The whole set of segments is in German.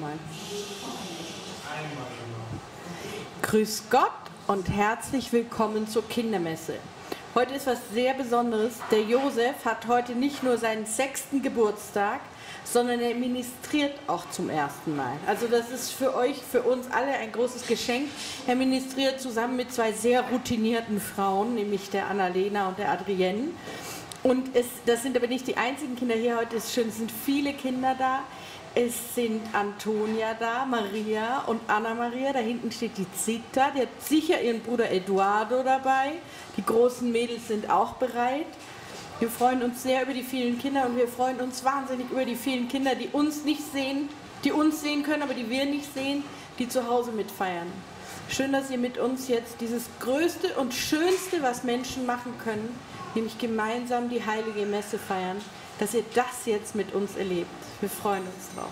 Mal. Grüß Gott und herzlich willkommen zur Kindermesse. Heute ist was sehr Besonderes. Der Josef hat heute nicht nur seinen sechsten Geburtstag, sondern er ministriert auch zum ersten Mal. Also das ist für euch, für uns alle ein großes Geschenk. Er ministriert zusammen mit zwei sehr routinierten Frauen, nämlich der Annalena und der Adrienne. Und es, das sind aber nicht die einzigen Kinder hier heute. Es sind viele Kinder da. Es sind Antonia da, Maria und Anna Maria. Da hinten steht die Zita. Die hat sicher ihren Bruder Eduardo dabei. Die großen Mädels sind auch bereit. Wir freuen uns sehr über die vielen Kinder und wir freuen uns wahnsinnig über die vielen Kinder, die uns nicht sehen, die uns sehen können, aber die wir nicht sehen, die zu Hause mitfeiern. Schön, dass ihr mit uns jetzt dieses Größte und Schönste, was Menschen machen können, nämlich gemeinsam die heilige Messe feiern, dass ihr das jetzt mit uns erlebt. Wir freuen uns drauf.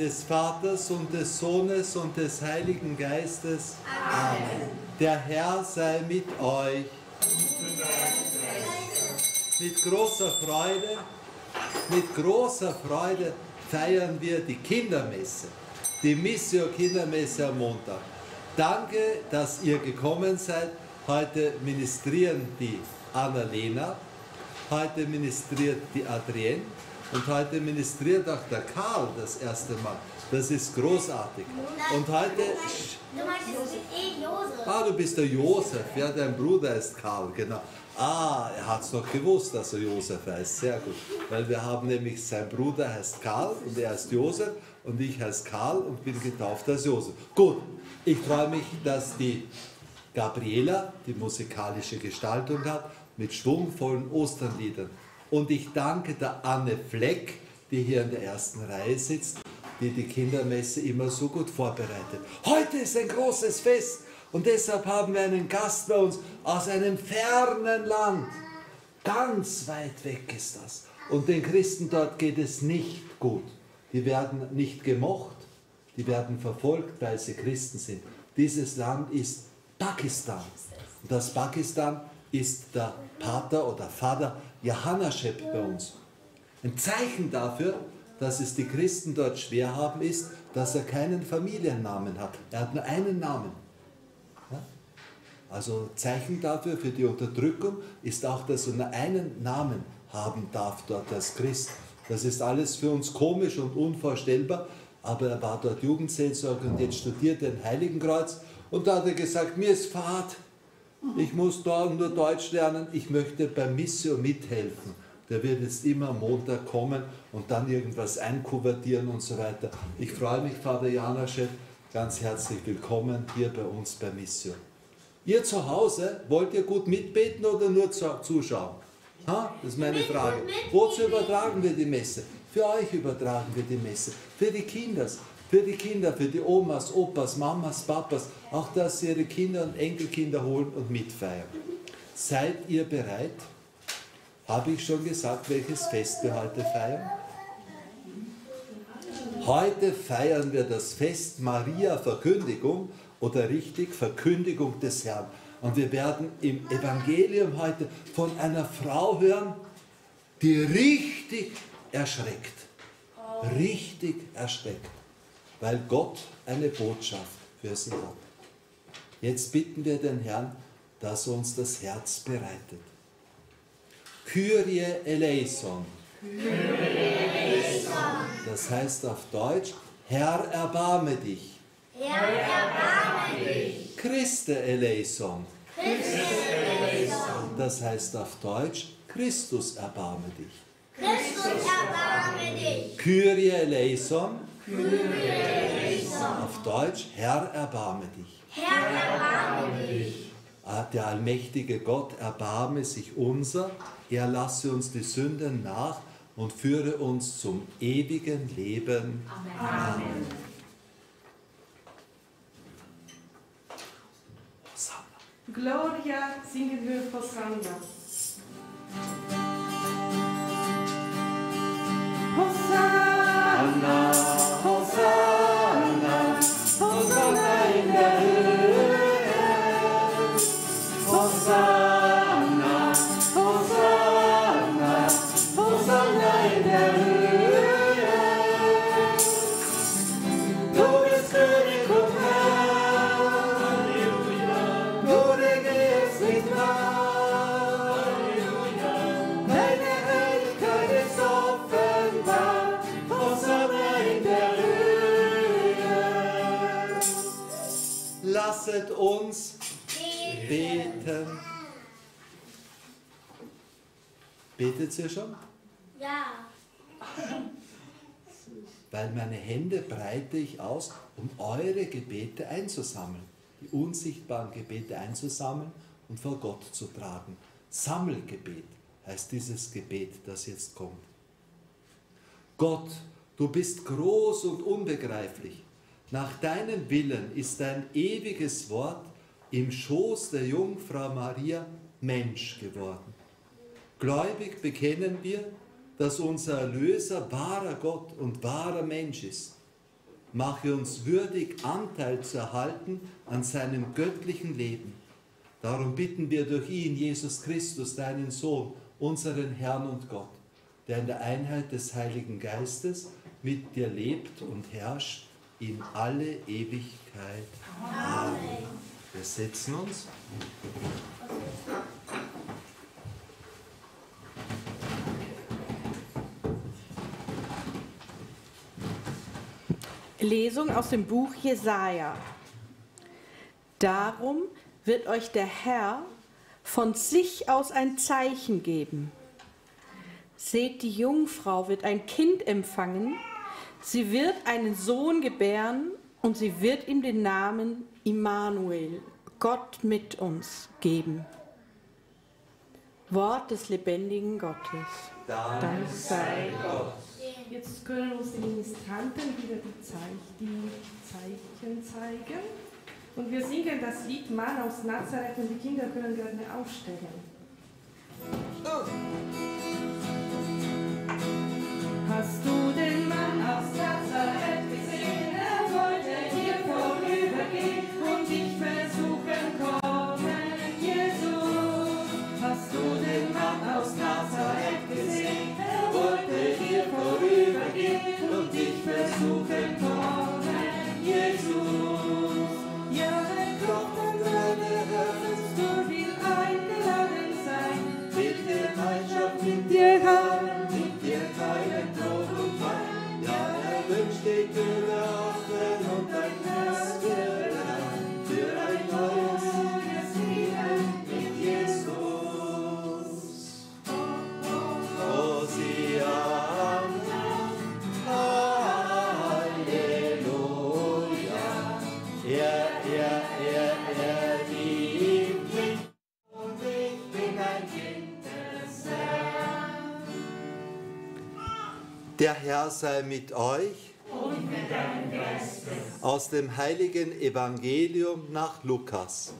Des Vaters und des Sohnes und des Heiligen Geistes. Amen. Der Herr sei mit euch. Mit großer Freude, mit großer Freude feiern wir die Kindermesse, die Missio Kindermesse am Montag. Danke, dass ihr gekommen seid. Heute ministrieren die Annalena, heute ministriert die Adrienne und heute ministriert auch der Karl das erste Mal. Das ist großartig. Und heute, Du meinst, es ist eh Josef. ah, du bist der Josef, ja, dein Bruder ist Karl, genau. Ah, er hat es noch gewusst, dass er Josef heißt, sehr gut. Weil wir haben nämlich, sein Bruder heißt Karl und er heißt Josef und ich heiße Karl und bin getauft als Josef. Gut, ich freue mich, dass die Gabriela die musikalische Gestaltung hat mit schwungvollen Osternliedern. Und ich danke der Anne Fleck, die hier in der ersten Reihe sitzt, die die Kindermesse immer so gut vorbereitet. Heute ist ein großes Fest und deshalb haben wir einen Gast bei uns aus einem fernen Land. Ganz weit weg ist das. Und den Christen dort geht es nicht gut. Die werden nicht gemocht, die werden verfolgt, weil sie Christen sind. Dieses Land ist Pakistan. Und das Pakistan ist der Pater oder Vater Jahanashep bei uns. Ein Zeichen dafür, dass es die Christen dort schwer haben, ist, dass er keinen Familiennamen hat. Er hat nur einen Namen. Ja? Also Zeichen dafür, für die Unterdrückung, ist auch, dass er nur einen Namen haben darf dort als Christ. Das ist alles für uns komisch und unvorstellbar, aber er war dort Jugendseelsorger und jetzt studiert er in Heiligenkreuz und da hat er gesagt, mir ist Fahrt, ich muss da nur Deutsch lernen, ich möchte beim Missio mithelfen. Der wird jetzt immer am Montag kommen und dann irgendwas einkuvertieren und so weiter. Ich freue mich, Vater Janaschet, ganz herzlich willkommen hier bei uns bei Missio. Ihr zu Hause, wollt ihr gut mitbeten oder nur zu- zuschauen? Ha? Das ist meine Frage. Wozu übertragen wir die Messe? Für euch übertragen wir die Messe. Für die Kinder. Für die Kinder, für die Omas, Opas, Mamas, Papas. Auch, dass sie ihre Kinder und Enkelkinder holen und mitfeiern. Seid ihr bereit? Habe ich schon gesagt, welches Fest wir heute feiern? Heute feiern wir das Fest Maria Verkündigung oder richtig Verkündigung des Herrn. Und wir werden im Evangelium heute von einer Frau hören, die richtig erschreckt. Richtig erschreckt, weil Gott eine Botschaft für sie hat. Jetzt bitten wir den Herrn, dass er uns das Herz bereitet. Kyrie eleison. Das heißt auf Deutsch, Herr, erbarme dich. Herr, erbarme dich. Christe eleison. Das heißt auf Deutsch, Christus erbarme dich. Christus, erbarme dich. Kyrie eleison. Auf Deutsch, Herr, erbarme dich. Herr, erbarme dich. Ah, Der allmächtige Gott erbarme sich unser, er lasse uns die Sünden nach und führe uns zum ewigen Leben. Amen. Hosanna. Gloria singen wir. Hosanna, Hosanna, Betet ihr schon? Ja. Weil meine Hände breite ich aus, um eure Gebete einzusammeln, die unsichtbaren Gebete einzusammeln und vor Gott zu tragen. Sammelgebet heißt dieses Gebet, das jetzt kommt. Gott, du bist groß und unbegreiflich. Nach deinem Willen ist dein ewiges Wort im Schoß der Jungfrau Maria Mensch geworden. Gläubig bekennen wir, dass unser Erlöser wahrer Gott und wahrer Mensch ist. Mache uns würdig, Anteil zu erhalten an seinem göttlichen Leben. Darum bitten wir durch ihn, Jesus Christus, deinen Sohn, unseren Herrn und Gott, der in der Einheit des Heiligen Geistes mit dir lebt und herrscht in alle Ewigkeit. Amen. Wir setzen uns. Lesung aus dem Buch Jesaja. Darum wird euch der Herr von sich aus ein Zeichen geben. Seht, die Jungfrau wird ein Kind empfangen, sie wird einen Sohn gebären und sie wird ihm den Namen Immanuel, Gott mit uns, geben. Wort des lebendigen Gottes. Dank sei Gott. Jetzt können uns die Ministranten wieder die, Zeich die Zeichen zeigen. Und wir singen das Lied Mann aus Nazareth und die Kinder können gerne aufstellen. Hast du den Mann aus Nazareth Herr sei mit euch. Und mit deinem Geiste. Aus dem heiligen Evangelium nach Lukas.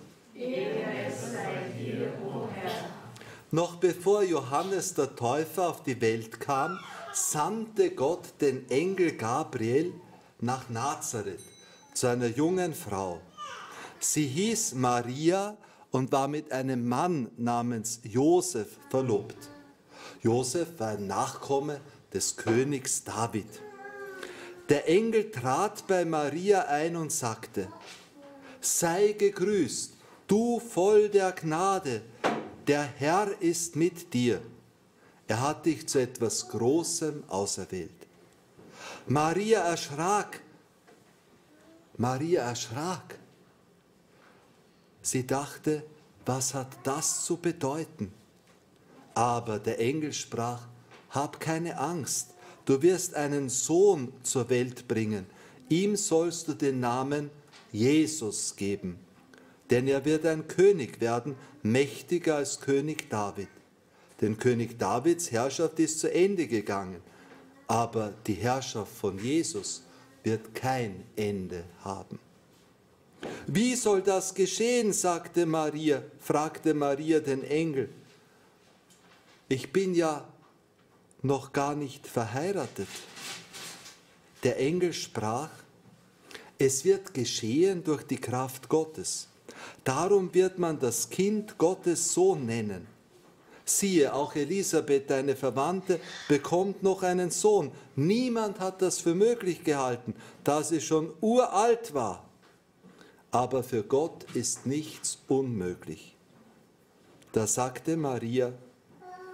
Noch bevor Johannes der Täufer auf die Welt kam, sandte Gott den Engel Gabriel nach Nazareth zu einer jungen Frau. Sie hieß Maria und war mit einem Mann namens Josef verlobt. Josef war ein Nachkomme des Königs David. Der Engel trat bei Maria ein und sagte, sei gegrüßt, du voll der Gnade, der Herr ist mit dir. Er hat dich zu etwas Großem auserwählt. Maria erschrak. Maria erschrak. Sie dachte, was hat das zu bedeuten? Aber der Engel sprach, hab keine Angst, du wirst einen Sohn zur Welt bringen, ihm sollst du den Namen Jesus geben, denn er wird ein König werden, mächtiger als König David. Denn König Davids Herrschaft ist zu Ende gegangen, aber die Herrschaft von Jesus wird kein Ende haben. Wie soll das geschehen? sagte Maria, fragte Maria den Engel. Ich bin ja noch gar nicht verheiratet. Der Engel sprach, es wird geschehen durch die Kraft Gottes. Darum wird man das Kind Gottes Sohn nennen. Siehe, auch Elisabeth, deine Verwandte, bekommt noch einen Sohn. Niemand hat das für möglich gehalten, da sie schon uralt war. Aber für Gott ist nichts unmöglich. Da sagte Maria,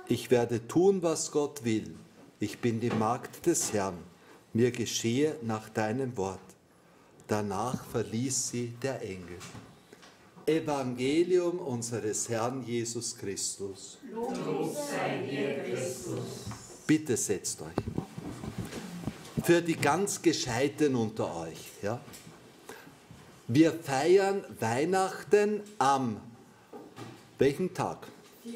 ich werde tun, was Gott will. Ich bin die Magd des Herrn. Mir geschehe nach deinem Wort. Danach verließ sie der Engel. Evangelium unseres Herrn Jesus Christus. Lob sei dir, Christus. Bitte setzt euch. Für die ganz Gescheiten unter euch. Ja? Wir feiern Weihnachten am welchen Tag? Am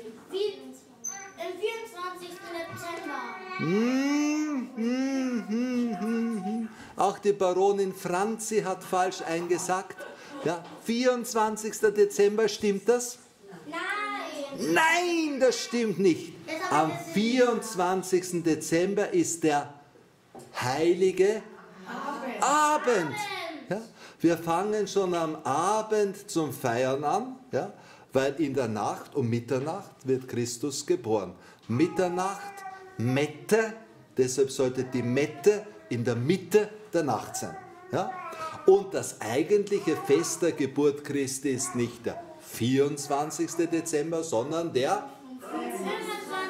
24. Dezember. Hm, hm, hm. Auch die Baronin Franzi hat falsch eingesagt. Ja, 24. Dezember, stimmt das? Nein. Nein, das stimmt nicht. Am 24. Dezember ist der heilige Abend. Ja, wir fangen schon am Abend zum Feiern an, ja, weil in der Nacht um Mitternacht wird Christus geboren. Mitternacht, Mette, deshalb sollte die Mette in der Mitte der Nacht sein. Ja? Und das eigentliche Fest der Geburt Christi ist nicht der 24. Dezember, sondern der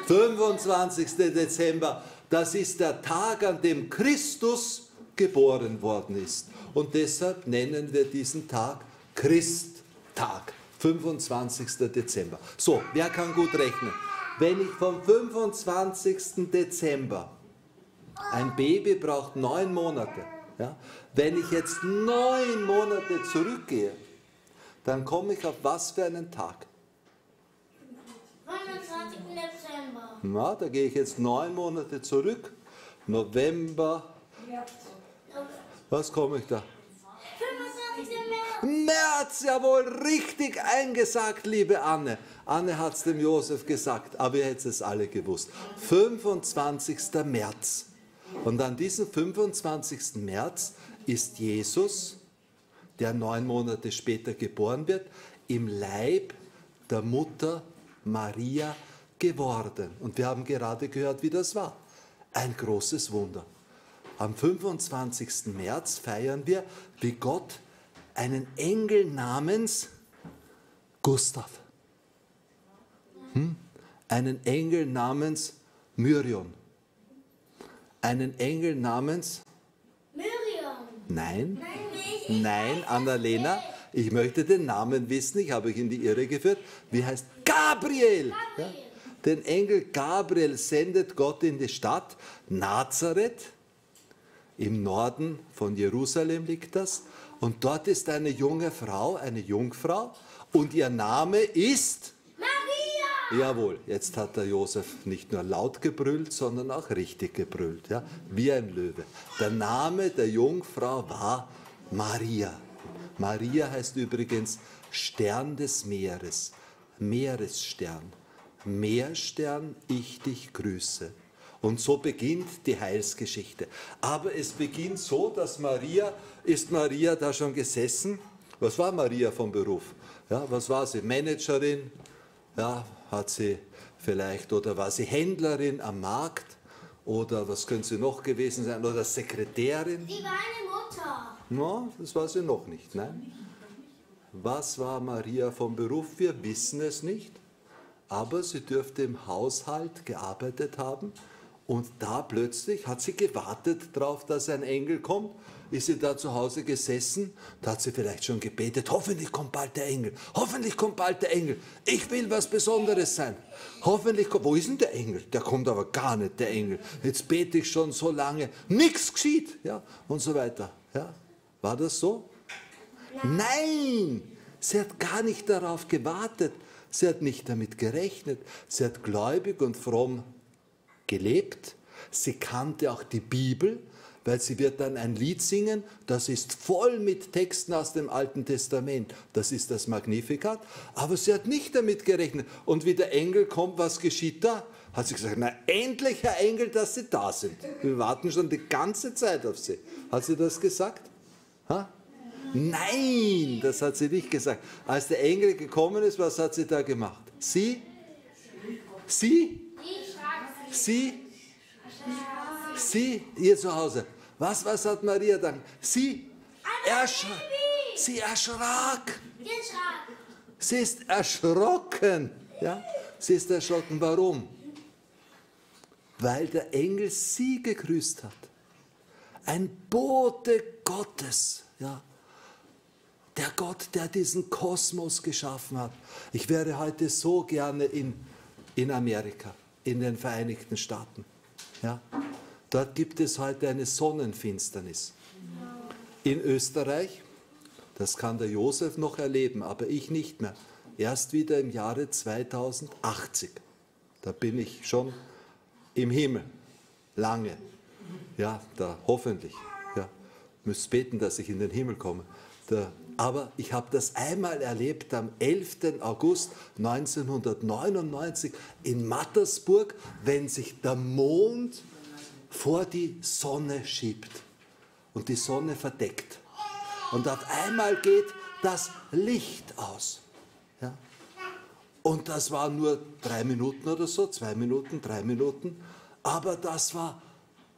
25. Dezember. Das ist der Tag, an dem Christus geboren worden ist. Und deshalb nennen wir diesen Tag Christtag, 25. Dezember. So, wer kann gut rechnen? Wenn ich vom 25. Dezember, ein Baby braucht neun Monate, ja, wenn ich jetzt neun Monate zurückgehe, dann komme ich auf was für einen Tag? 25. Dezember. Na, da gehe ich jetzt neun Monate zurück. November. Was komme ich da? 25. März. März, jawohl, richtig eingesagt, liebe Anne. Anne hat es dem Josef gesagt, aber ihr hättet es alle gewusst. 25. März. Und an diesem 25. März ist Jesus, der neun Monate später geboren wird, im Leib der Mutter Maria geworden. Und wir haben gerade gehört, wie das war. Ein großes Wunder. Am 25. März feiern wir, wie Gott einen Engel namens Gustav, hm? einen Engel namens Myrion, einen Engel namens, Miriam. nein, Nein, nein, Annalena, ich möchte den Namen wissen, ich habe euch in die Irre geführt. Wie heißt Gabriel? Ja? Den Engel Gabriel sendet Gott in die Stadt Nazareth. Im Norden von Jerusalem liegt das. Und dort ist eine junge Frau, eine Jungfrau. Und ihr Name ist Maria. Jawohl, jetzt hat der Josef nicht nur laut gebrüllt, sondern auch richtig gebrüllt, ja? wie ein Löwe. Der Name der Jungfrau war Maria. Maria heißt übrigens Stern des Meeres, Meeresstern. Meerstern, ich dich grüße. Und so beginnt die Heilsgeschichte. Aber es beginnt so, dass Maria, ist Maria da schon gesessen? Was war Maria vom Beruf? Ja, was war sie? Managerin? Ja, hat sie vielleicht, oder war sie Händlerin am Markt? Oder was könnte sie noch gewesen sein? Oder Sekretärin? Sie war eine Mutter. No, das war sie noch nicht, nein. Was war Maria vom Beruf? Wir wissen es nicht. Aber sie dürfte im Haushalt gearbeitet haben und da plötzlich hat sie gewartet darauf, dass ein Engel kommt. Ist sie da zu Hause gesessen? Da hat sie vielleicht schon gebetet. Hoffentlich kommt bald der Engel. Hoffentlich kommt bald der Engel. Ich will was Besonderes sein. Hoffentlich kommt. Wo ist denn der Engel? Der kommt aber gar nicht, der Engel. Jetzt bete ich schon so lange. Nichts geschieht. Ja, und so weiter. Ja. War das so? Nein. Nein. Sie hat gar nicht darauf gewartet. Sie hat nicht damit gerechnet. Sie hat gläubig und fromm gelebt. Sie kannte auch die Bibel, weil sie wird dann ein Lied singen, das ist voll mit Texten aus dem Alten Testament. Das ist das Magnificat. Aber sie hat nicht damit gerechnet. Und wie der Engel kommt, was geschieht da? Hat sie gesagt, na endlich, Herr Engel, dass Sie da sind. Wir warten schon die ganze Zeit auf Sie. Hat sie das gesagt? Ha? Nein, das hat sie nicht gesagt. Als der Engel gekommen ist, was hat sie da gemacht? Sie? Sie? Sie, sie, ihr zu Hause. Was, was hat Maria dann? Sie, ersch sie erschrak. Sie ist erschrocken. Ja? Sie ist erschrocken. Warum? Weil der Engel sie gegrüßt hat. Ein Bote Gottes. Ja? Der Gott, der diesen Kosmos geschaffen hat. Ich wäre heute so gerne in, in Amerika in den Vereinigten Staaten. Ja? Dort gibt es heute eine Sonnenfinsternis. In Österreich, das kann der Josef noch erleben, aber ich nicht mehr. Erst wieder im Jahre 2080. Da bin ich schon im Himmel. Lange. Ja, da hoffentlich. Ja, müsst beten, dass ich in den Himmel komme. Der aber ich habe das einmal erlebt am 11. August 1999 in Mattersburg, wenn sich der Mond vor die Sonne schiebt und die Sonne verdeckt. Und auf einmal geht das Licht aus. Ja? Und das war nur drei Minuten oder so, zwei Minuten, drei Minuten. Aber das war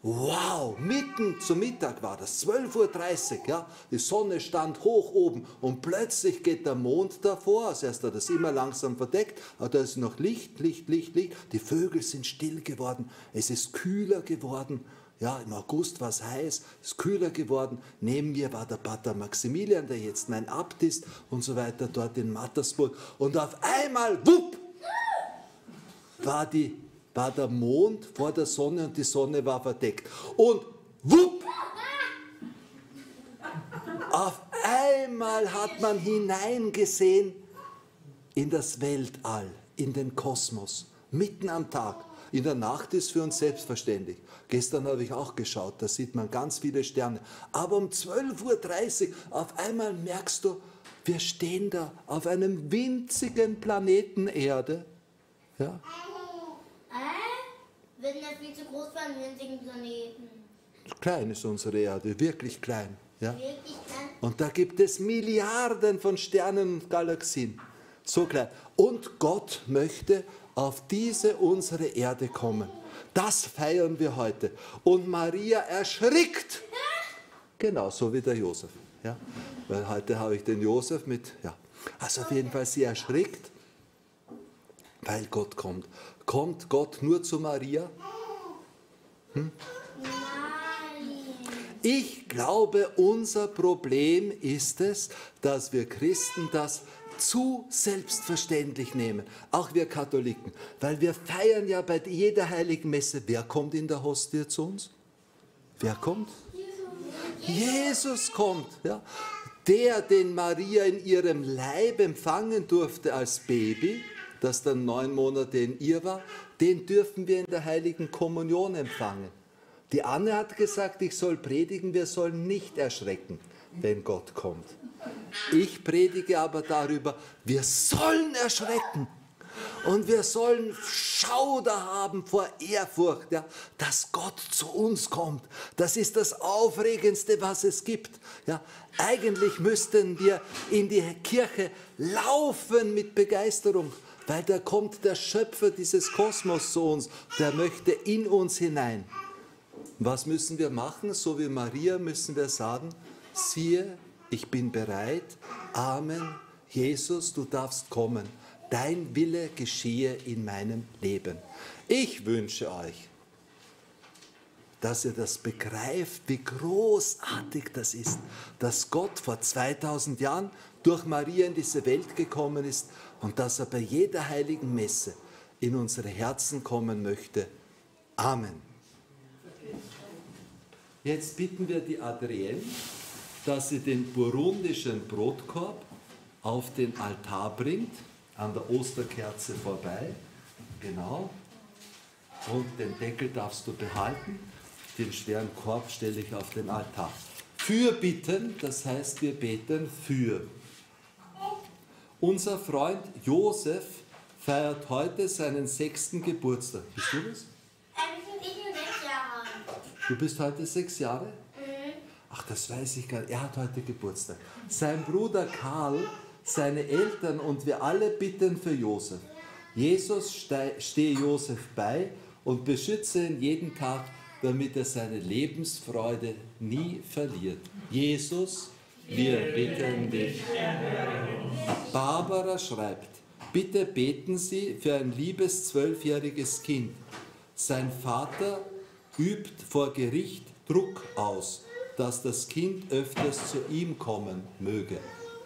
Wow, mitten zum Mittag war das, 12.30 Uhr, ja. Die Sonne stand hoch oben und plötzlich geht der Mond davor. Als erst hat das immer langsam verdeckt, aber da ist noch Licht, Licht, Licht, Licht. Die Vögel sind still geworden, es ist kühler geworden. Ja, im August war es heiß, es ist kühler geworden. Neben mir war der Pater Maximilian, der jetzt mein Abt ist und so weiter, dort in Mattersburg. Und auf einmal, wupp, war die war der Mond vor der Sonne und die Sonne war verdeckt. Und wupp! Auf einmal hat man hineingesehen in das Weltall, in den Kosmos, mitten am Tag. In der Nacht ist für uns selbstverständlich. Gestern habe ich auch geschaut, da sieht man ganz viele Sterne. Aber um 12.30 Uhr auf einmal merkst du, wir stehen da auf einem winzigen Planeten Erde. Ja? Wenn er viel zu groß für einen winzigen Planeten. Klein ist unsere Erde, wirklich klein. Ja? Wirklich klein. Und da gibt es Milliarden von Sternen und Galaxien. So klein. Und Gott möchte auf diese unsere Erde kommen. Das feiern wir heute. Und Maria erschrickt. Genau, so wie der Josef. Ja? Weil heute habe ich den Josef mit. Ja. Also auf jeden Fall, sie erschrickt, weil Gott kommt. Kommt Gott nur zu Maria? Hm? Ich glaube, unser Problem ist es, dass wir Christen das zu selbstverständlich nehmen, auch wir Katholiken, weil wir feiern ja bei jeder heiligen Messe, wer kommt in der Hostie zu uns? Wer kommt? Jesus kommt, ja. Der, den Maria in ihrem Leib empfangen durfte als Baby, das dann neun Monate in ihr war, den dürfen wir in der heiligen Kommunion empfangen. Die Anne hat gesagt, ich soll predigen, wir sollen nicht erschrecken, wenn Gott kommt. Ich predige aber darüber, wir sollen erschrecken, Und wir sollen Schauder haben vor Ehrfurcht, ja, dass Gott zu uns kommt. Das ist das Aufregendste, was es gibt. Ja, eigentlich müssten wir in die Kirche laufen mit Begeisterung, weil da kommt der Schöpfer dieses Kosmos zu uns, der möchte in uns hinein. Was müssen wir machen? So wie Maria müssen wir sagen, siehe, ich bin bereit, Amen, Jesus, du darfst kommen dein Wille geschehe in meinem Leben. Ich wünsche euch, dass ihr das begreift, wie großartig das ist, dass Gott vor 2000 Jahren durch Maria in diese Welt gekommen ist und dass er bei jeder heiligen Messe in unsere Herzen kommen möchte. Amen. Jetzt bitten wir die Adrienne, dass sie den burundischen Brotkorb auf den Altar bringt an der Osterkerze vorbei. Genau. Und den Deckel darfst du behalten. Den schweren Korb stelle ich auf den Altar. Für bitten, das heißt, wir beten für. Unser Freund Josef feiert heute seinen sechsten Geburtstag. Bist du das? Ich bin sechs Jahre. Du bist heute sechs Jahre? Ach, das weiß ich gar nicht. Er hat heute Geburtstag. Sein Bruder Karl seine Eltern und wir alle bitten für Josef. Jesus stehe Josef bei und beschütze ihn jeden Tag, damit er seine Lebensfreude nie verliert. Jesus, wir bitten dich. Barbara schreibt, bitte beten Sie für ein liebes zwölfjähriges Kind. Sein Vater übt vor Gericht Druck aus, dass das Kind öfters zu ihm kommen möge.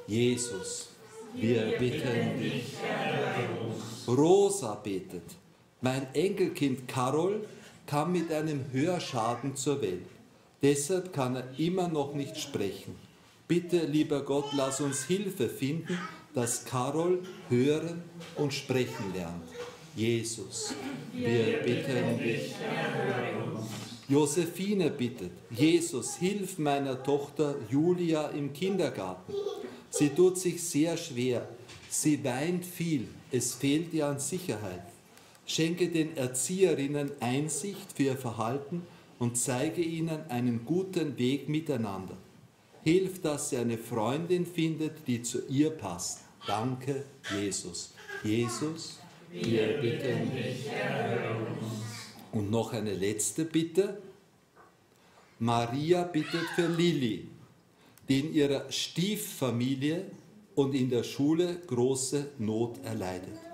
Jesus, wir bitten dich. Rosa betet. Mein Enkelkind Carol kam mit einem Hörschaden zur Welt. Deshalb kann er immer noch nicht sprechen. Bitte, lieber Gott, lass uns Hilfe finden, dass Carol hören und sprechen lernt. Jesus, wir bitten dich. Josephine bittet, Jesus, hilf meiner Tochter Julia im Kindergarten. Sie tut sich sehr schwer. Sie weint viel. Es fehlt ihr an Sicherheit. Schenke den Erzieherinnen Einsicht für ihr Verhalten und zeige ihnen einen guten Weg miteinander. Hilf, dass sie eine Freundin findet, die zu ihr passt. Danke, Jesus. Jesus, wir bitten dich. Und noch eine letzte Bitte. Maria bittet für Lilly die in ihrer Stieffamilie und in der Schule große Not erleidet.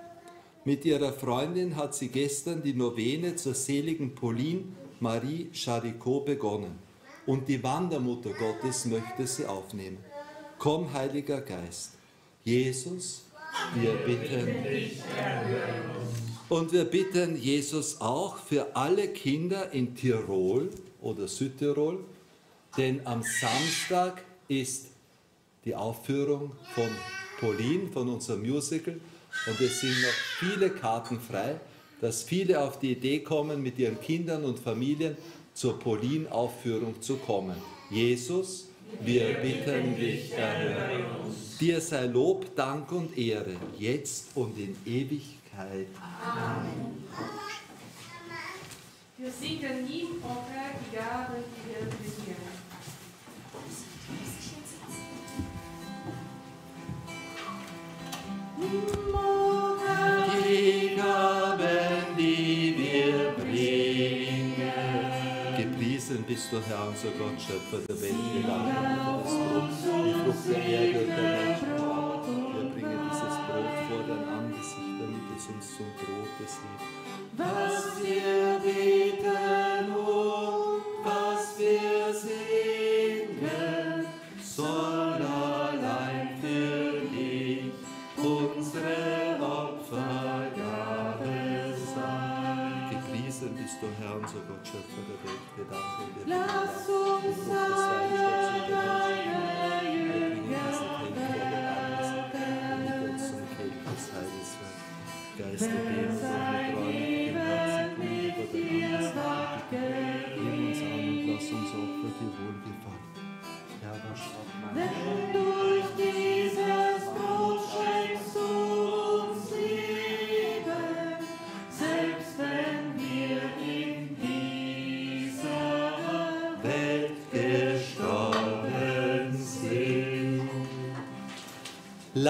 Mit ihrer Freundin hat sie gestern die Novene zur seligen Pauline Marie Charicot begonnen und die Wandermutter Gottes möchte sie aufnehmen. Komm, Heiliger Geist. Jesus, wir bitten dich. Und wir bitten Jesus auch für alle Kinder in Tirol oder Südtirol, denn am Samstag ist die Aufführung von Pauline, von unserem Musical. Und es sind noch viele Karten frei, dass viele auf die Idee kommen, mit ihren Kindern und Familien zur Pauline-Aufführung zu kommen. Jesus, wir bitten dich, uns. Dir sei Lob, Dank und Ehre, jetzt und in Ewigkeit. Amen. Wir singen nie vorher die Gabe, die wir beginnen. Die Gaben, die wir bringen. Gepriesen bist du, Herr, unser Gott, Schöpfer der Welt. Wir danken für die Frucht der Erde und der Menschen. Wir bringen dieses Brot vor dein Angesicht, damit es uns zum Brot des Lebens. Was wir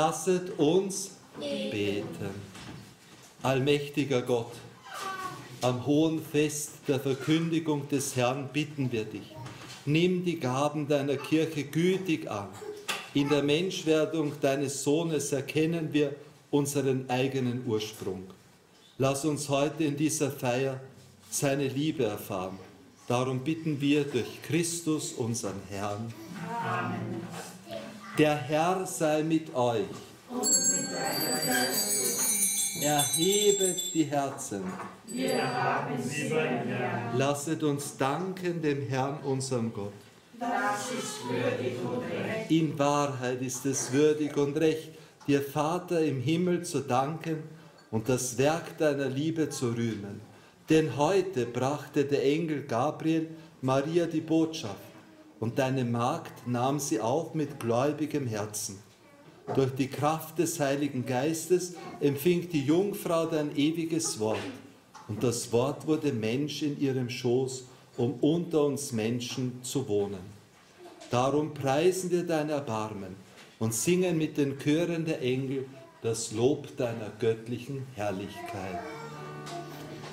Lasset uns beten. Allmächtiger Gott, am hohen Fest der Verkündigung des Herrn bitten wir dich. Nimm die Gaben deiner Kirche gütig an. In der Menschwerdung deines Sohnes erkennen wir unseren eigenen Ursprung. Lass uns heute in dieser Feier seine Liebe erfahren. Darum bitten wir durch Christus, unseren Herrn. Amen. Der Herr sei mit euch. Erhebet die Herzen. Wir haben sie beim Herrn. Lasset uns danken dem Herrn, unserem Gott. Das ist würdig und recht. In Wahrheit ist es würdig und recht, dir Vater im Himmel zu danken und das Werk deiner Liebe zu rühmen. Denn heute brachte der Engel Gabriel Maria die Botschaft und deine Magd nahm sie auf mit gläubigem Herzen. Durch die Kraft des Heiligen Geistes empfing die Jungfrau dein ewiges Wort und das Wort wurde Mensch in ihrem Schoß, um unter uns Menschen zu wohnen. Darum preisen wir dein Erbarmen und singen mit den Chören der Engel das Lob deiner göttlichen Herrlichkeit.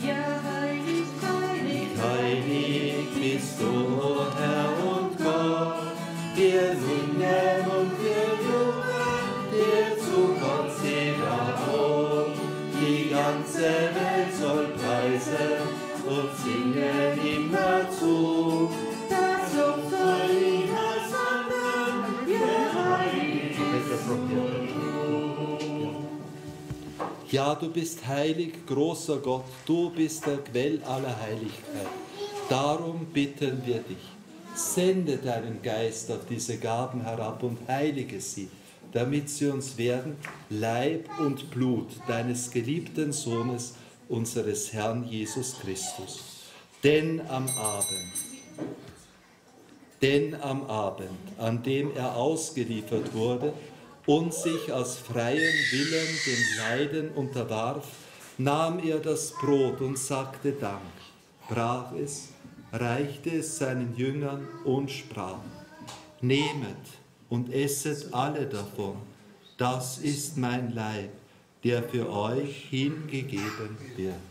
Ja, heilig, heilig, heilig bist du, Herr Ja, du bist heilig, großer Gott, du bist der Quell aller Heiligkeit. Darum bitten wir dich, sende deinen Geist auf diese Gaben herab und heilige sie, damit sie uns werden Leib und Blut deines geliebten Sohnes, unseres Herrn Jesus Christus. Denn am Abend, denn am Abend, an dem er ausgeliefert wurde, und sich aus freiem Willen dem Leiden unterwarf, nahm er das Brot und sagte Dank, brach es, reichte es seinen Jüngern und sprach, Nehmet und esset alle davon, das ist mein Leib, der für euch hingegeben wird.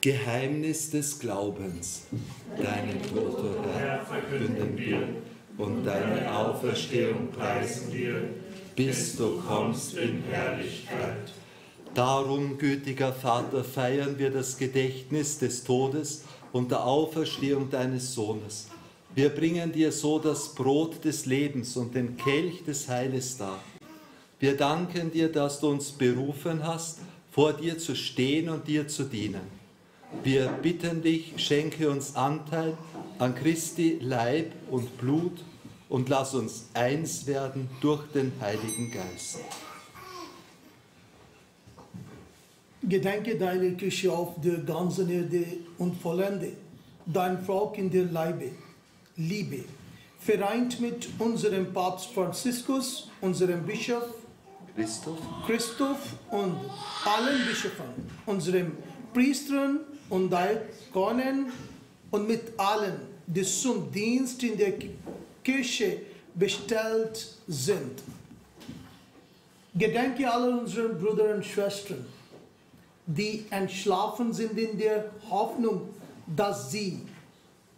Geheimnis des Glaubens. Deinen Tod, o Herr, verkünden wir und deine Auferstehung preisen wir, bis du kommst in Herrlichkeit. Darum, gütiger Vater, feiern wir das Gedächtnis des Todes und der Auferstehung deines Sohnes. Wir bringen dir so das Brot des Lebens und den Kelch des Heiles dar. Wir danken dir, dass du uns berufen hast, vor dir zu stehen und dir zu dienen. Wir bitten dich, schenke uns Anteil an Christi Leib und Blut und lass uns eins werden durch den Heiligen Geist. Gedenke deiner Kirche auf der ganzen Erde und vollende dein Volk in der Leibe, Liebe, vereint mit unserem Papst Franziskus, unserem Bischof Christoph, Christoph und allen Bischöfen, unserem Priestern und Diakonen und mit allen, die zum Dienst in der Kirche bestellt sind. Gedenke aller unserer Brüder und Schwestern, die entschlafen sind in der Hoffnung, dass sie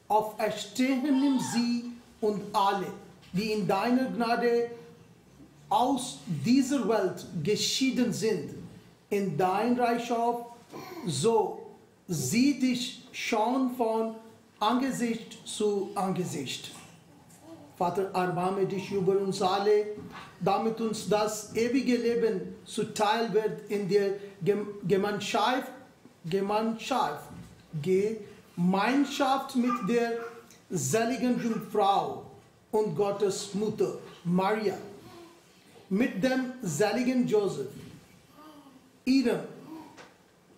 auferstehen im Sie und alle, die in deiner Gnade aus dieser Welt geschieden sind, in dein Reich auf, so sie dich schauen von Angesicht zu Angesicht. Vater, erbarme dich über uns alle, damit uns das ewige Leben zuteil wird in der Gem- Gemeinschaft, Gemeinschaft, Gemeinschaft mit der seligen Jungfrau und Gottes Mutter Maria, mit dem seligen Joseph, ihrem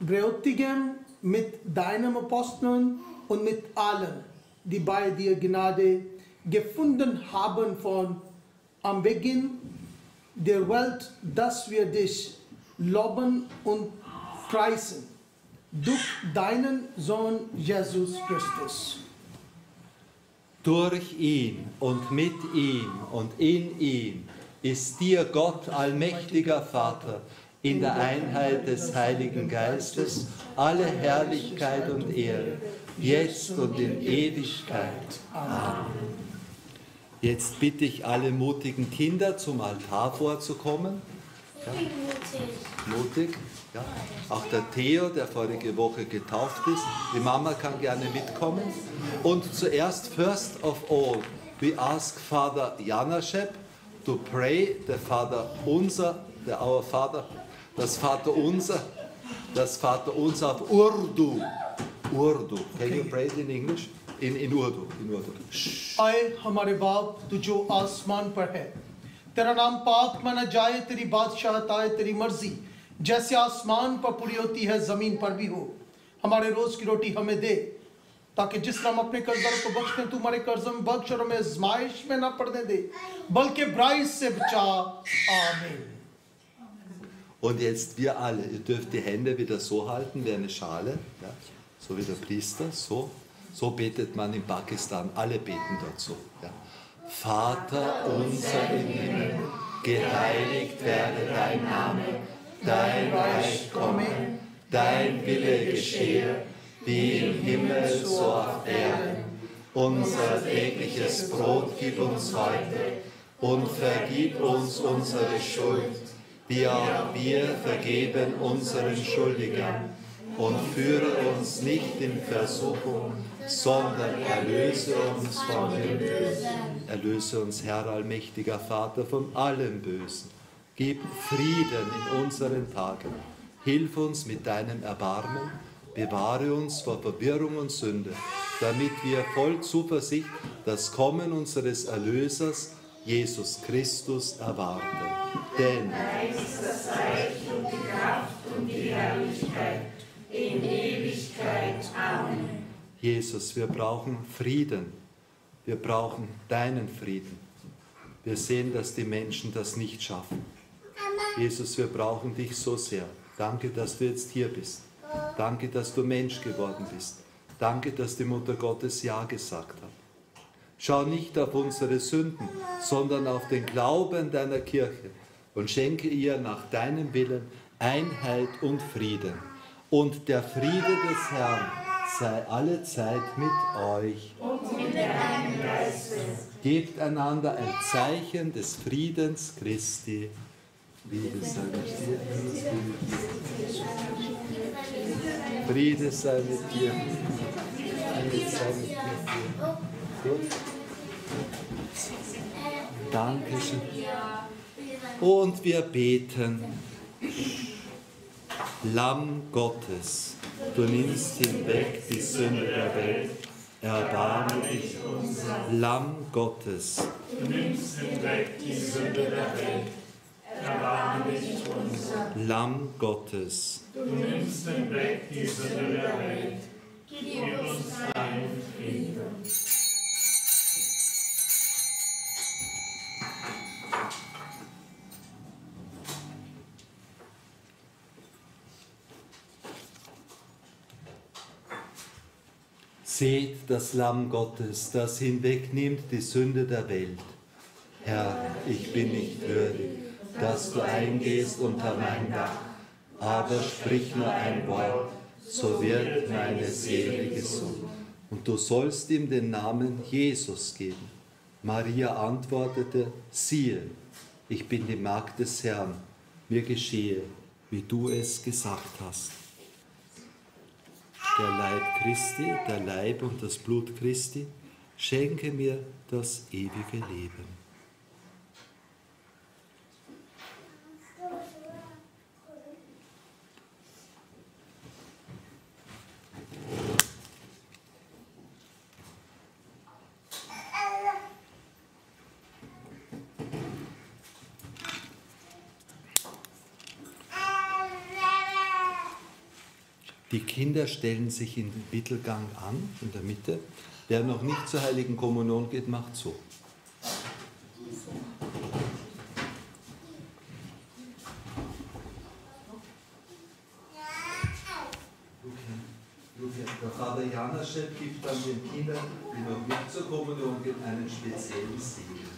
Bräutigam, mit deinen Aposteln und mit allen, die bei dir Gnade gefunden haben von am Beginn der Welt, dass wir dich loben und preisen. Durch deinen Sohn Jesus Christus. Durch ihn und mit ihm und in ihm ist dir Gott, allmächtiger Vater, in der Einheit des Heiligen Geistes alle Herrlichkeit und Ehre, jetzt und in Ewigkeit. Amen. Jetzt bitte ich alle mutigen Kinder zum Altar vorzukommen. Bin mutig. Ja. Auch der Theo, der vorige Woche getauft ist. Die Mama kann gerne mitkommen. Und zuerst, first of all, we ask Father Janashep to pray the Father Unser, the Our Father, das Vater Unser, das Vater Unser auf Urdu. Urdu. Can you pray it in English? In, in Urdu. In Urdu. آئے ہمارے باپ تو جو آسمان پر ہے تیرا نام پاک منا جائے تیری بادشاہت آئے تیری مرضی جیسے آسمان پر پوری ہوتی ہے زمین پر بھی ہو ہمارے روز کی روٹی ہمیں دے تاکہ جس طرح ہم اپنے قرضوں کو بخش دیں تو ہمارے قرضوں میں بخش اور ہمیں ازمائش میں نہ پڑنے دے بلکہ برائش سے بچا آمین Und jetzt wir alle, ihr dürft die Hände wieder so halten wie eine Schale, ja, so wie der Priester, so. So betet man in Pakistan, alle beten so. Ja. Vater unser im Himmel, geheiligt werde dein Name, dein Reich komme, dein Wille geschehe, wie im Himmel so auf Erden. Unser tägliches Brot gib uns heute und vergib uns unsere Schuld, wie auch wir vergeben unseren Schuldigern. Und führe uns nicht in Versuchung, sondern erlöse uns von dem Bösen. Erlöse uns, Herr allmächtiger Vater, von allem Bösen. Gib Frieden in unseren Tagen. Hilf uns mit deinem Erbarmen. Bewahre uns vor Verwirrung und Sünde, damit wir voll Zuversicht das Kommen unseres Erlösers, Jesus Christus, erwarten. Denn Jesus, wir brauchen Frieden. Wir brauchen deinen Frieden. Wir sehen, dass die Menschen das nicht schaffen. Jesus, wir brauchen dich so sehr. Danke, dass du jetzt hier bist. Danke, dass du Mensch geworden bist. Danke, dass die Mutter Gottes Ja gesagt hat. Schau nicht auf unsere Sünden, sondern auf den Glauben deiner Kirche und schenke ihr nach deinem Willen Einheit und Frieden. Und der Friede des Herrn sei alle Zeit mit euch. Und mit deinem Geiste. Gebt einander ein Zeichen des Friedens Christi. Friede sei mit dir. Friede sei mit dir. Friede sei mit dir. Gut. Dankeschön. Und wir beten. Lamm Gottes, du nimmst hinweg die Sünde der Welt. Erbarme dich unser. Lamm Gottes, Du nimmst hinweg die Sünde der Welt. Erbarme dich unser. Lamm Gottes, Du nimmst hinweg die Sünde der Welt. Gib uns deinen Frieden. Seht das Lamm Gottes, das hinwegnimmt die Sünde der Welt. Herr, ich bin nicht würdig, dass du eingehst unter mein Dach, aber sprich nur ein Wort, so wird meine Seele gesund. Und du sollst ihm den Namen Jesus geben. Maria antwortete, siehe, ich bin die Magd des Herrn, mir geschehe, wie du es gesagt hast. Der Leib Christi, der Leib und das Blut Christi schenke mir das ewige Leben. Die Kinder stellen sich in den Mittelgang an, in der Mitte. Wer noch nicht zur Heiligen Kommunion geht, macht so. Der Vater Janaschek gibt dann den Kindern, die noch nicht zur Kommunion gehen, einen speziellen Segen.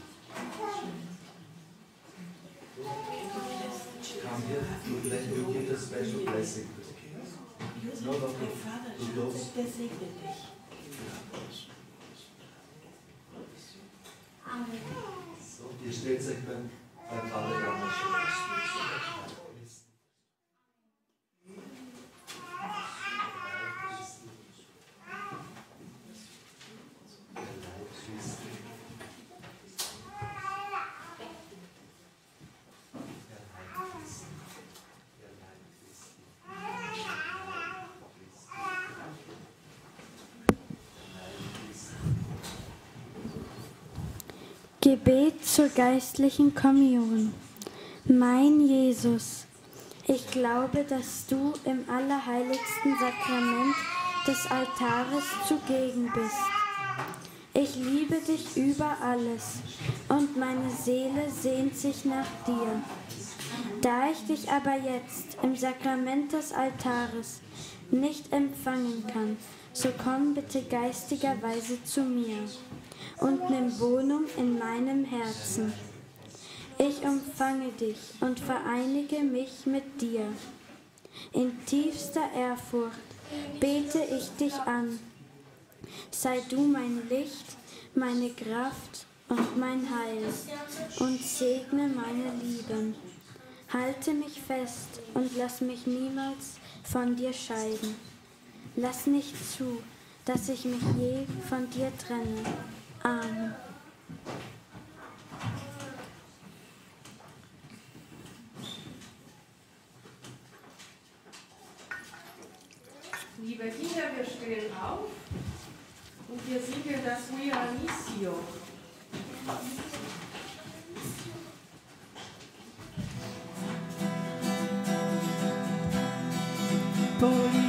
Come here, No, no, no. Du bloß. der segnet dich. So, ihr stellt euch beim, beim Vater Janaschek. Gebet zur geistlichen Kommunion. Mein Jesus, ich glaube, dass du im allerheiligsten Sakrament des Altares zugegen bist. Ich liebe dich über alles und meine Seele sehnt sich nach dir. Da ich dich aber jetzt im Sakrament des Altares nicht empfangen kann, so komm bitte geistigerweise zu mir und nimm Wohnung in meinem Herzen. Ich umfange dich und vereinige mich mit dir. In tiefster Ehrfurcht bete ich dich an. Sei du mein Licht, meine Kraft und mein Heil und segne meine Lieben. Halte mich fest und lass mich niemals von dir scheiden. Lass nicht zu, dass ich mich je von dir trenne. Amen. Liebe Kinder, wir stehen auf und wir singen das We Are Missio. Pauline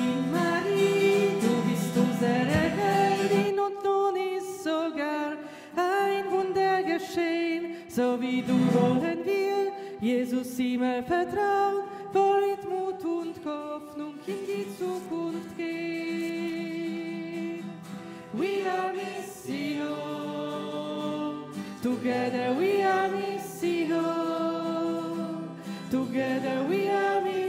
geschehen, so wie du wollen wir Jesus immer vertrauen, wollen Mut und Hoffnung in die Zukunft gehen. We are Missio, together we are Missio, together we are Missio.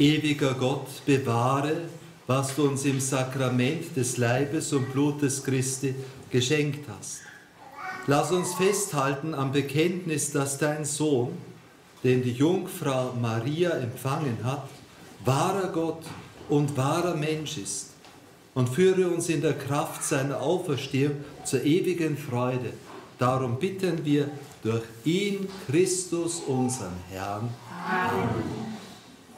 Ewiger Gott, bewahre, was du uns im Sakrament des Leibes und Blutes Christi geschenkt hast. Lass uns festhalten am Bekenntnis, dass dein Sohn, den die Jungfrau Maria empfangen hat, wahrer Gott und wahrer Mensch ist und führe uns in der Kraft seiner Auferstehung zur ewigen Freude. Darum bitten wir durch ihn, Christus, unseren Herrn.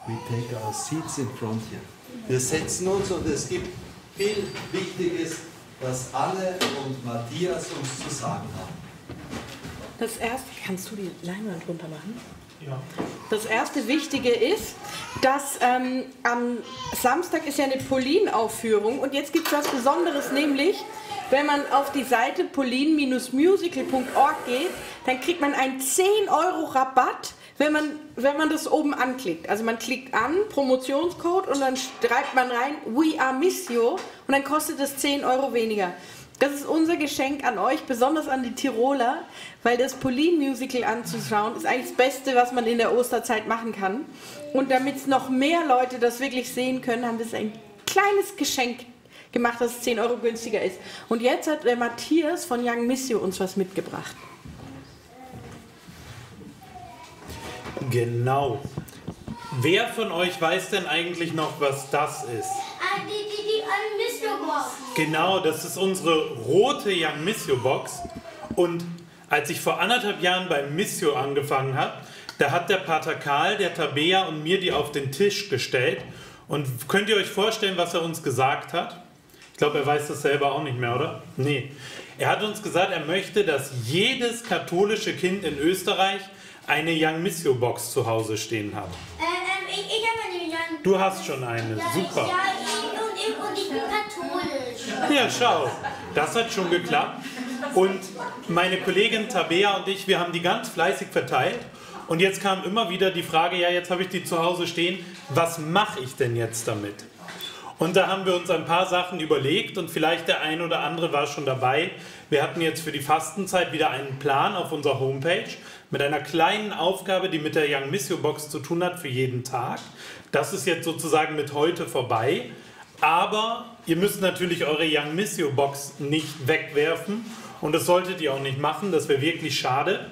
We take our seats in front here. Wir setzen uns und es gibt viel Wichtiges, was Anne und Matthias uns zu sagen haben. Das erste, kannst du die Leinwand runter machen? Ja. Das erste Wichtige ist, dass ähm, am Samstag ist ja eine Polin-Aufführung und jetzt gibt es was Besonderes, nämlich wenn man auf die Seite polin-musical.org geht, dann kriegt man einen 10 Euro Rabatt, wenn man, wenn man das oben anklickt. Also man klickt an, Promotionscode und dann schreibt man rein, we are Missio und dann kostet es 10 Euro weniger. Das ist unser Geschenk an euch, besonders an die Tiroler, weil das Pauline-Musical anzuschauen ist eigentlich das Beste, was man in der Osterzeit machen kann. Und damit es noch mehr Leute das wirklich sehen können, haben wir es ein kleines Geschenk gemacht, das 10 Euro günstiger ist. Und jetzt hat der Matthias von Young Missio uns was mitgebracht. Genau. Wer von euch weiß denn eigentlich noch, was das ist? Ah, die, die, die ähm, Missio-Box. Genau, das ist unsere rote Young Missio Box. Und als ich vor anderthalb Jahren beim Missio angefangen habe, da hat der Pater Karl, der Tabea und mir die auf den Tisch gestellt. Und könnt ihr euch vorstellen, was er uns gesagt hat? Ich glaube, er weiß das selber auch nicht mehr, oder? Nee. Er hat uns gesagt, er möchte, dass jedes katholische Kind in Österreich eine Young Missio Box zu Hause stehen hat. Ähm, ähm, ich, ich habe eine Jan. Du hast schon eine, ja, super. Ja, ich, und, ich, und ich bin katholisch. Ja, schau, das hat schon geklappt. Und meine Kollegin Tabea und ich, wir haben die ganz fleißig verteilt. Und jetzt kam immer wieder die Frage, ja, jetzt habe ich die zu Hause stehen, was mache ich denn jetzt damit? Und da haben wir uns ein paar Sachen überlegt und vielleicht der ein oder andere war schon dabei. Wir hatten jetzt für die Fastenzeit wieder einen Plan auf unserer Homepage mit einer kleinen Aufgabe, die mit der Young Missio Box zu tun hat für jeden Tag. Das ist jetzt sozusagen mit heute vorbei. Aber ihr müsst natürlich eure Young Missio Box nicht wegwerfen und das solltet ihr auch nicht machen, das wäre wirklich schade,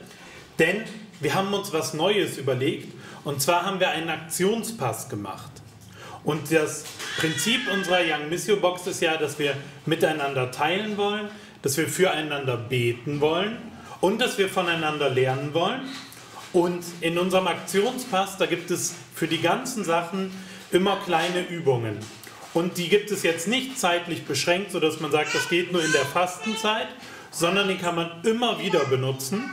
denn wir haben uns was Neues überlegt und zwar haben wir einen Aktionspass gemacht. Und das Prinzip unserer Young Missio Box ist ja, dass wir miteinander teilen wollen, dass wir füreinander beten wollen und dass wir voneinander lernen wollen. Und in unserem Aktionspass, da gibt es für die ganzen Sachen immer kleine Übungen. Und die gibt es jetzt nicht zeitlich beschränkt, sodass man sagt, das geht nur in der Fastenzeit, sondern den kann man immer wieder benutzen.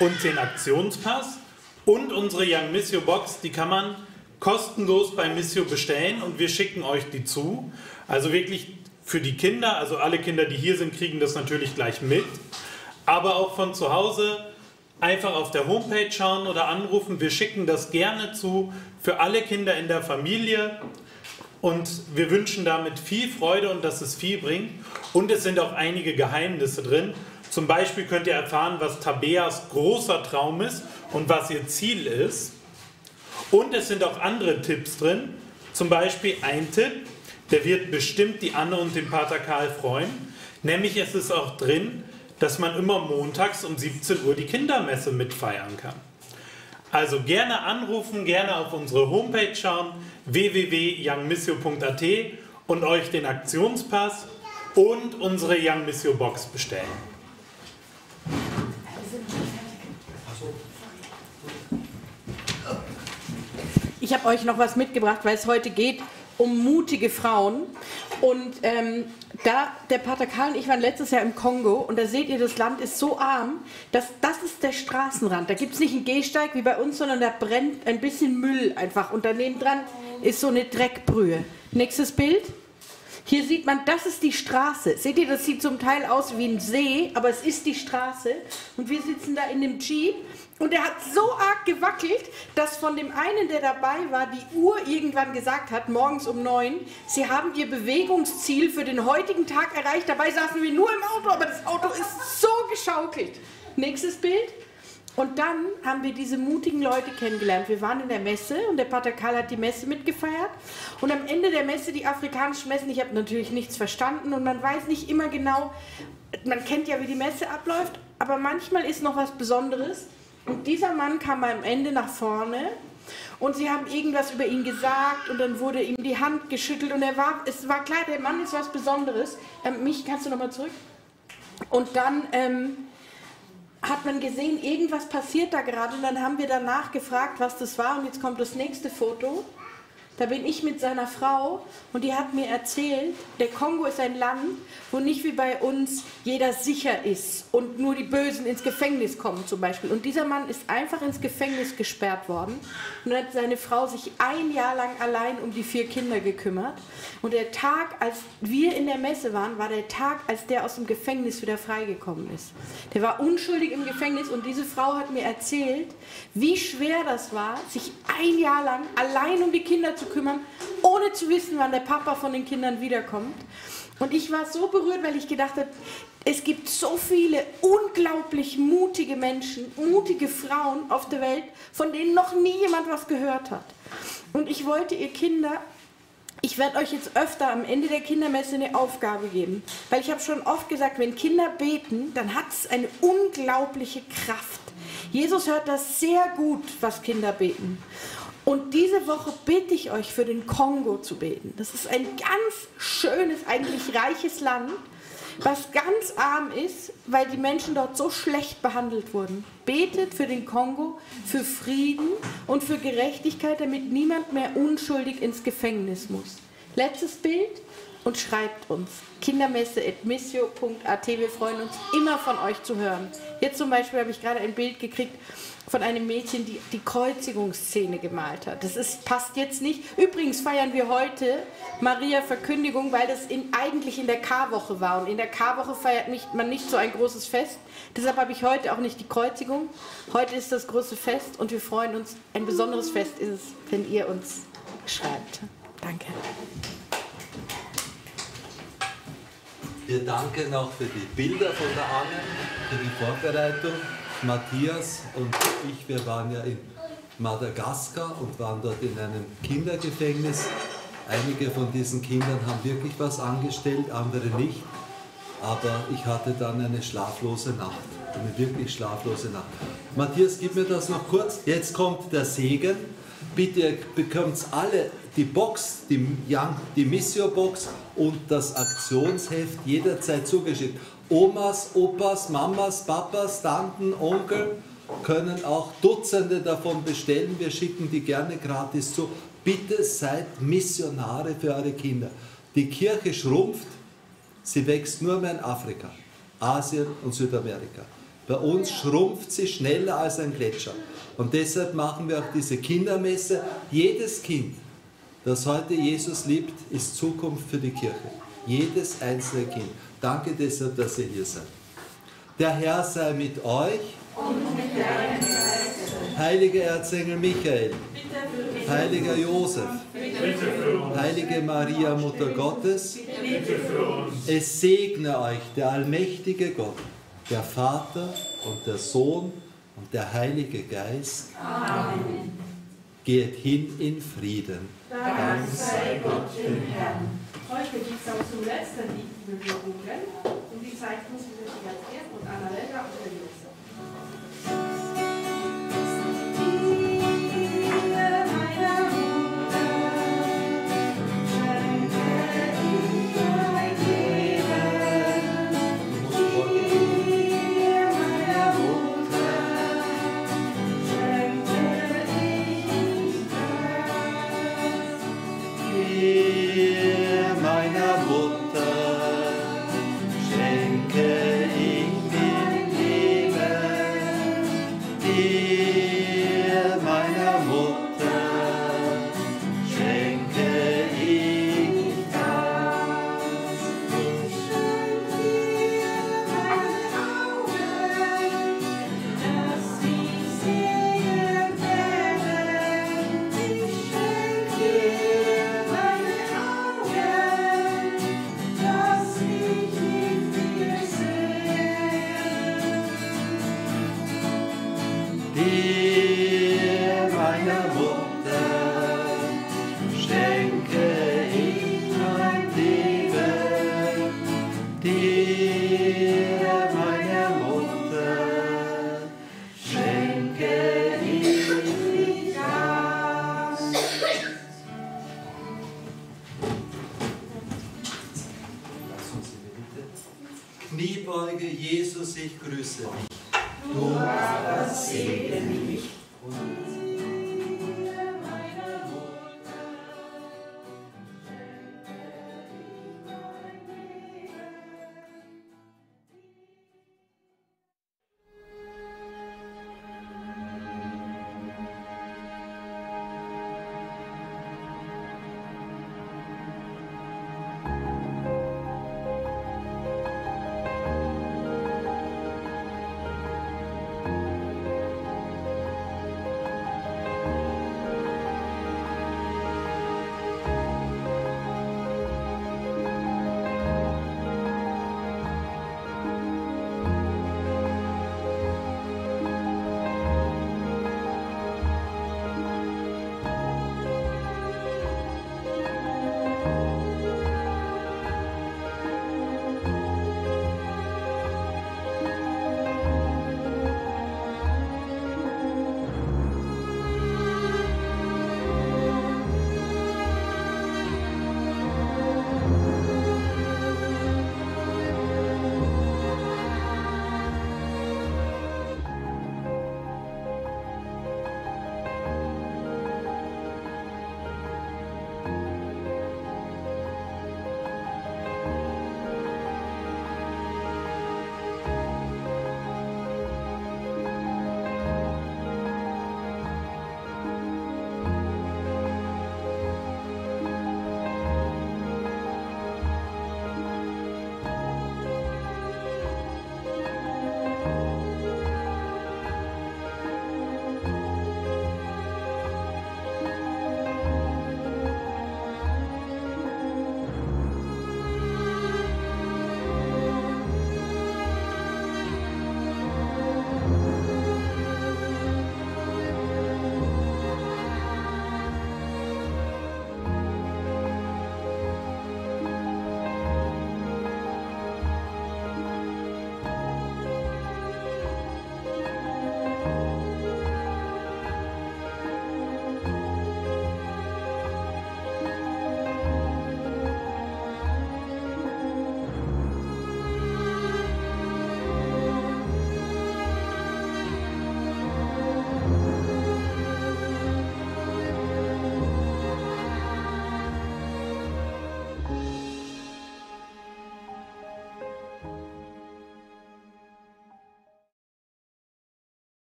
Und den Aktionspass und unsere Young Missio Box, die kann man kostenlos bei Missio bestellen und wir schicken euch die zu. Also wirklich für die Kinder, also alle Kinder, die hier sind, kriegen das natürlich gleich mit. Aber auch von zu Hause einfach auf der Homepage schauen oder anrufen. Wir schicken das gerne zu für alle Kinder in der Familie. Und wir wünschen damit viel Freude und dass es viel bringt. Und es sind auch einige Geheimnisse drin. Zum Beispiel könnt ihr erfahren, was Tabeas großer Traum ist und was ihr Ziel ist. Und es sind auch andere Tipps drin. Zum Beispiel ein Tipp, der wird bestimmt die Anne und den Pater Karl freuen. Nämlich es ist auch drin, dass man immer montags um 17 Uhr die Kindermesse mitfeiern kann. Also gerne anrufen, gerne auf unsere Homepage schauen, www.youngmissio.at und euch den Aktionspass und unsere Young Missio Box bestellen. Ich habe euch noch was mitgebracht, weil es heute geht um mutige Frauen. Und ähm, da, der Pater Karl und ich waren letztes Jahr im Kongo und da seht ihr, das Land ist so arm, dass das ist der Straßenrand. Da gibt es nicht einen Gehsteig wie bei uns, sondern da brennt ein bisschen Müll einfach. Und daneben dran ist so eine Dreckbrühe. Nächstes Bild. Hier sieht man, das ist die Straße. Seht ihr, das sieht zum Teil aus wie ein See, aber es ist die Straße. Und wir sitzen da in dem Jeep und er hat so arg gewackelt, dass von dem einen, der dabei war, die Uhr irgendwann gesagt hat, morgens um neun, sie haben ihr Bewegungsziel für den heutigen Tag erreicht. Dabei saßen wir nur im Auto, aber das Auto ist so geschaukelt. Nächstes Bild. Und dann haben wir diese mutigen Leute kennengelernt. Wir waren in der Messe und der Pater Karl hat die Messe mitgefeiert. Und am Ende der Messe, die afrikanischen Messen, ich habe natürlich nichts verstanden und man weiß nicht immer genau, man kennt ja, wie die Messe abläuft, aber manchmal ist noch was Besonderes. Und dieser Mann kam am Ende nach vorne und sie haben irgendwas über ihn gesagt und dann wurde ihm die Hand geschüttelt und er war, es war klar, der Mann ist was Besonderes. Ähm, mich kannst du nochmal zurück? Und dann ähm, hat man gesehen, irgendwas passiert da gerade und dann haben wir danach gefragt, was das war und jetzt kommt das nächste Foto. Da bin ich mit seiner Frau und die hat mir erzählt, der Kongo ist ein Land, wo nicht wie bei uns jeder sicher ist und nur die Bösen ins Gefängnis kommen zum Beispiel. Und dieser Mann ist einfach ins Gefängnis gesperrt worden und hat seine Frau sich ein Jahr lang allein um die vier Kinder gekümmert. Und der Tag, als wir in der Messe waren, war der Tag, als der aus dem Gefängnis wieder freigekommen ist. Der war unschuldig im Gefängnis und diese Frau hat mir erzählt, wie schwer das war, sich ein Jahr lang allein um die Kinder zu kümmern, ohne zu wissen, wann der Papa von den Kindern wiederkommt. Und ich war so berührt, weil ich gedacht habe, es gibt so viele unglaublich mutige Menschen, mutige Frauen auf der Welt, von denen noch nie jemand was gehört hat. Und ich wollte ihr Kinder, ich werde euch jetzt öfter am Ende der Kindermesse eine Aufgabe geben, weil ich habe schon oft gesagt, wenn Kinder beten, dann hat es eine unglaubliche Kraft. Jesus hört das sehr gut, was Kinder beten. Und diese Woche bitte ich euch für den Kongo zu beten. Das ist ein ganz schönes, eigentlich reiches Land, was ganz arm ist, weil die Menschen dort so schlecht behandelt wurden. Betet für den Kongo, für Frieden und für Gerechtigkeit, damit niemand mehr unschuldig ins Gefängnis muss. Letztes Bild und schreibt uns kindermesse.missio.at. Wir freuen uns immer von euch zu hören. Jetzt zum Beispiel habe ich gerade ein Bild gekriegt von einem Mädchen, die die Kreuzigungsszene gemalt hat. Das ist, passt jetzt nicht. Übrigens feiern wir heute Maria Verkündigung, weil das in, eigentlich in der Karwoche war. Und in der Karwoche feiert nicht, man nicht so ein großes Fest. Deshalb habe ich heute auch nicht die Kreuzigung. Heute ist das große Fest und wir freuen uns. Ein besonderes Fest ist es, wenn ihr uns schreibt. Danke. Wir danken auch für die Bilder von der Anne, für die Vorbereitung. Matthias und ich, wir waren ja in Madagaskar und waren dort in einem Kindergefängnis. Einige von diesen Kindern haben wirklich was angestellt, andere nicht. Aber ich hatte dann eine schlaflose Nacht, eine wirklich schlaflose Nacht. Matthias, gib mir das noch kurz. Jetzt kommt der Segen. Bitte bekommt alle die Box, die, die Missio-Box und das Aktionsheft jederzeit zugeschickt. Omas, Opas, Mamas, Papas, Tanten, Onkel können auch Dutzende davon bestellen. Wir schicken die gerne gratis zu. Bitte seid Missionare für eure Kinder. Die Kirche schrumpft, sie wächst nur mehr in Afrika, Asien und Südamerika. Bei uns schrumpft sie schneller als ein Gletscher. Und deshalb machen wir auch diese Kindermesse. Jedes Kind, das heute Jesus liebt, ist Zukunft für die Kirche. Jedes einzelne Kind. Danke deshalb, dass ihr hier seid. Der Herr sei mit euch. Und mit deinem Geist. Heiliger Erzengel Michael. Heiliger Josef. Heilige Maria, Mutter Gottes. Es segne euch der allmächtige Gott, der Vater und der Sohn und der Heilige Geist. Amen. Geht hin in Frieden. Dank sei Gott dem Herrn. Heute gibt es auch zum letzten Lied, die wir googeln. Und die muss ich natürlich als Gerd und Annalena und